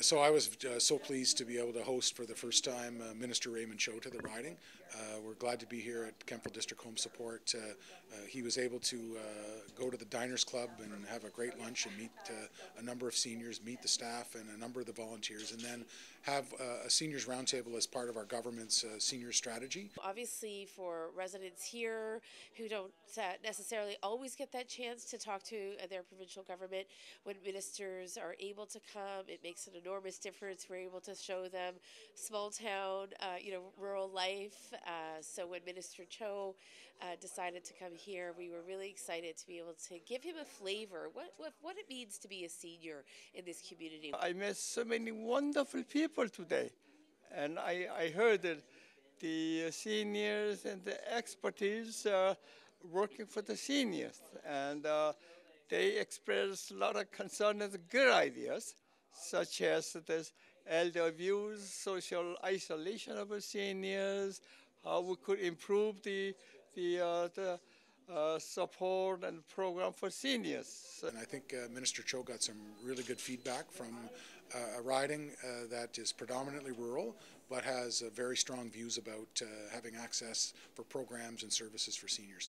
So I was uh, so pleased to be able to host for the first time uh, Minister Raymond Cho to the riding. Uh, we're glad to be here at Kemptville District Home Support. Uh, uh, he was able to uh, go to the Diners Club and have a great lunch and meet a number of seniors, meet the staff and a number of the volunteers, and then have a seniors roundtable as part of our government's senior strategy. Obviously, for residents here who don't necessarily always get that chance to talk to their provincial government, when ministers are able to come, it makes it an enormous difference. We're able to show them small town, uh, you know, rural life. Uh, so when Minister Cho uh, decided to come here, we were really excited to be able to give him a flavor what, what what it means to be a senior in this community. I met so many wonderful people today, and I, I heard that the seniors and the expertise are working for the seniors and uh, they expressed a lot of concern and good ideas such as this elder abuse, social isolation of seniors, how we could improve the, the, uh, the uh, support and program for seniors. And I think uh, Minister Cho got some really good feedback from uh, a riding uh, that is predominantly rural, but has uh, very strong views about having access for programs and services for seniors.